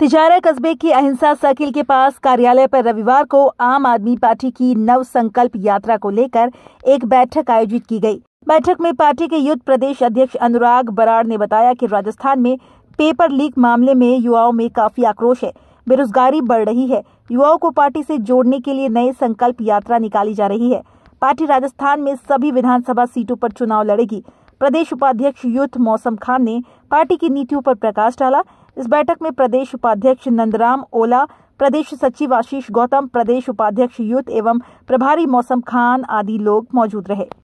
तिजारा कस्बे की अहिंसा सर्किल के पास कार्यालय पर रविवार को आम आदमी पार्टी की नव संकल्प यात्रा को लेकर एक बैठक आयोजित की गई। बैठक में पार्टी के युद्ध प्रदेश अध्यक्ष अनुराग बराड़ ने बताया कि राजस्थान में पेपर लीक मामले में युवाओं में काफ़ी आक्रोश है। बेरोजगारी बढ़ रही है। युवाओं को पार्टी से जोड़ने के लिए नए संकल्प यात्रा निकाली जा रही है। पार्टी राजस्थान में सभी विधानसभा सीटों पर चुनाव लड़ेगी। प्रदेश उपाध्यक्ष युद्ध मौसम खान ने पार्टी की नीतियों पर प्रकाश डाला। इस बैठक में प्रदेश उपाध्यक्ष नंदराम ओला, प्रदेश सचिव आशीष गौतम, प्रदेश उपाध्यक्ष युद्ध एवं प्रभारी मौसम खान आदि लोग मौजूद रहे।